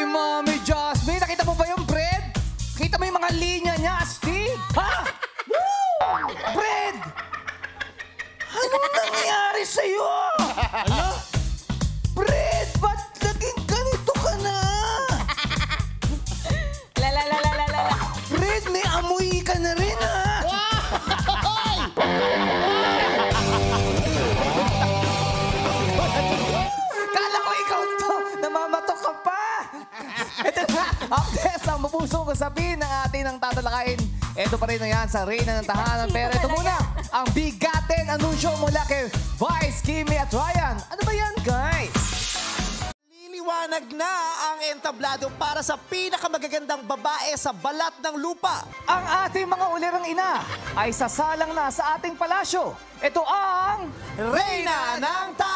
si Mommy Jasmine. Nakita mo ba yung bread? Kita mo yung mga linya niya, astig? Ha? Woo! Bread! Ano nangyari sa'yo? Ito na, updates ang mapusong kasabin ng ating ng tatalakayin. Ito pa rin na yan sa Reyna ng Tahanan. Pero ito muna, ang bigatin anunsyo mula kay Vice, Kimi at Ryan. Ano ba yan, guys? Liliwanag na ang entablado para sa pinakamagagandang babae sa balat ng lupa. Ang ating mga ulirang ina ay sasalang na sa ating palasyo. Ito ang... Reyna ng Tahanan!